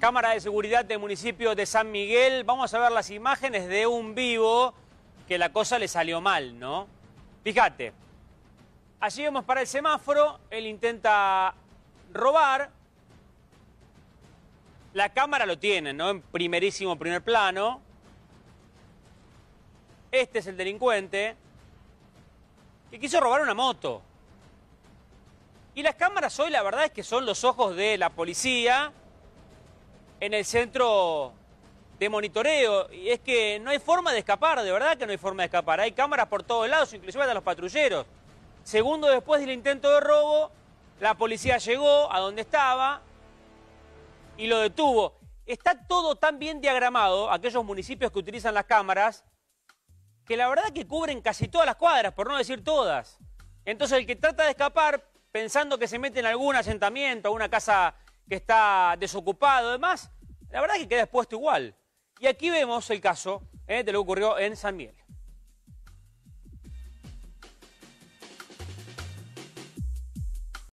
Cámara de Seguridad del municipio de San Miguel. Vamos a ver las imágenes de un vivo que la cosa le salió mal, ¿no? Fíjate, allí vemos para el semáforo, él intenta robar. La cámara lo tiene, ¿no? En primerísimo primer plano. Este es el delincuente que quiso robar una moto. Y las cámaras hoy la verdad es que son los ojos de la policía en el centro de monitoreo. Y es que no hay forma de escapar, de verdad que no hay forma de escapar. Hay cámaras por todos lados, inclusive de los patrulleros. Segundo después del intento de robo, la policía llegó a donde estaba y lo detuvo. Está todo tan bien diagramado, aquellos municipios que utilizan las cámaras, que la verdad que cubren casi todas las cuadras, por no decir todas. Entonces el que trata de escapar pensando que se mete en algún asentamiento, una casa que está desocupado, además, la verdad que queda expuesto igual. Y aquí vemos el caso eh, de lo que ocurrió en San Miguel.